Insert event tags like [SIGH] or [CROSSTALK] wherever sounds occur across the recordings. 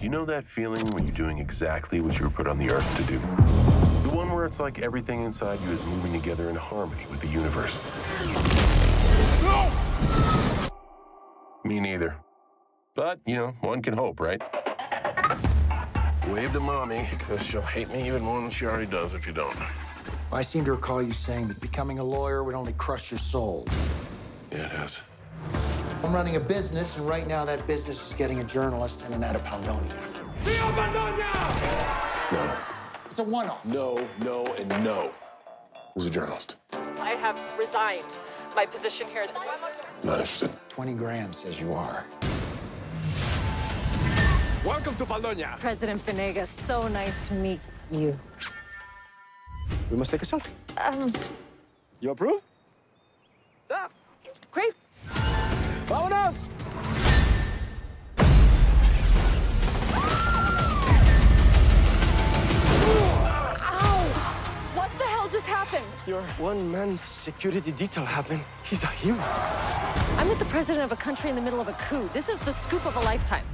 Do you know that feeling when you're doing exactly what you were put on the earth to do? The one where it's like everything inside you is moving together in harmony with the universe. Me neither. But, you know, one can hope, right? Wave to mommy, because she'll hate me even more than she already does if you don't. I seem to recall you saying that becoming a lawyer would only crush your soul. Yeah, it has. I'm running a business, and right now that business is getting a journalist in and Annetta Paldonia. No, It's a one-off. no, no, and no. Who's a journalist? I have resigned my position here. Not interested. 20 grand says you are. Welcome to Paldonia. President Venegas, so nice to meet you. We must take a selfie. Um, You approve? Your one-man security detail happened. He's a hero. I'm with the president of a country in the middle of a coup. This is the scoop of a lifetime.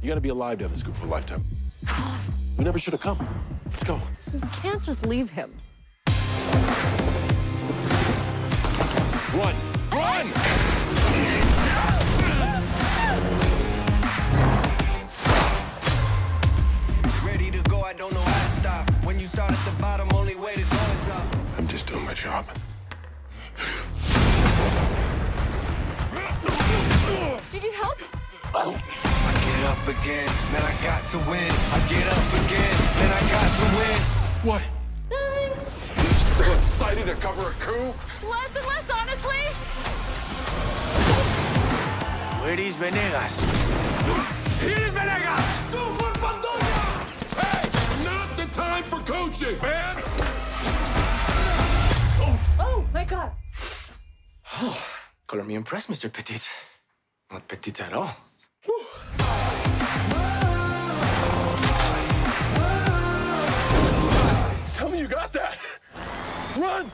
You gotta be alive to have the scoop for a lifetime. We never should have come. Let's go. You can't just leave him. Run! Run! Ready to go, I don't know how to stop. When you start at the bottom, job. Do you need help? I get up again, man, I got to win. I get up again, man, I got to win. What? Still excited to cover a coup? Less and less, honestly. Where is Venegas? Here is Venegas! Hey, not the time for coaching, man! Oh, [SIGHS] color me impressed, Mr. Pettis. Not petit at all. Tell me you got that! Run!